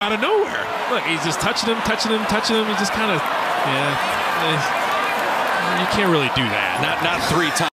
out of nowhere. Look, he's just touching him, touching him, touching him. He's just kind of, yeah. Eh, you can't really do that. Not not three times.